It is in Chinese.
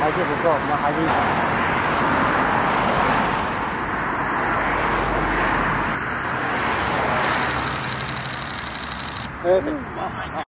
还是不够，我们还是。哎。